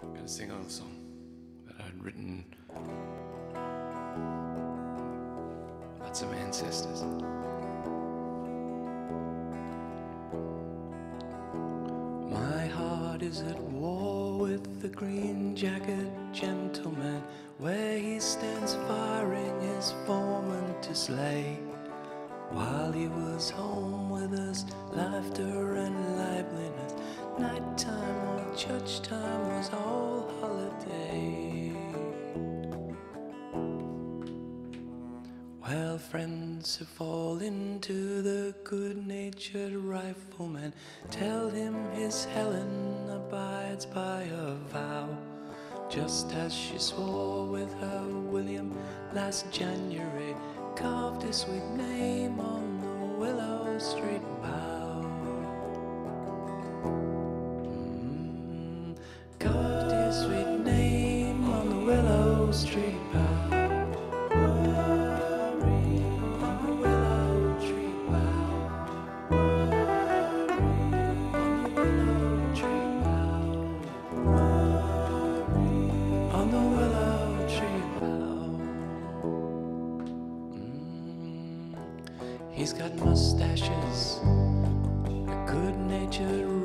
Gonna sing a song that I'd written about some ancestors. My heart is at war with the green jacket gentleman, where he stands firing his foreman to slay. While he was home with us, laughter and liveliness, nighttime or church time all holiday. Well, friends have fallen to the good natured rifleman tell him his Helen abides by a vow, just as she swore with her William last January, carved his sweet name on the willow-tree bough. Got mustaches, a good-natured rifleman,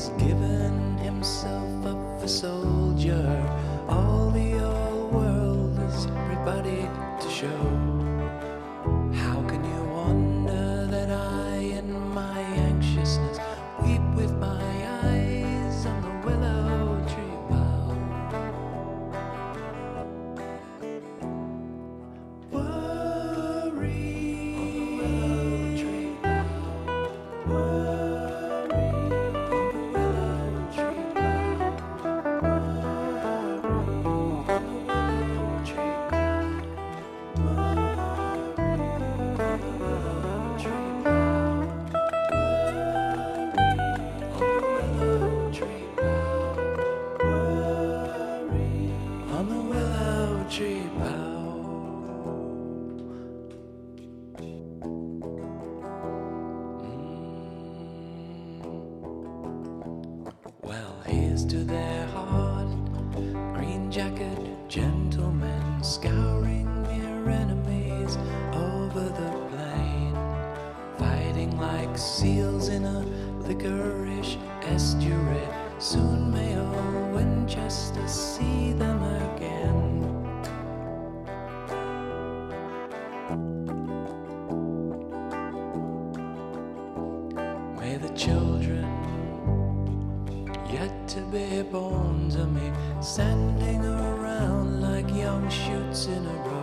he's given himself up for soldier, To their heart, green jacket gentlemen scouring their enemies over the plain, fighting like seals in a liquorish estuary. Soon may old Winchester see them again. To be born to me standing around like young shoots in a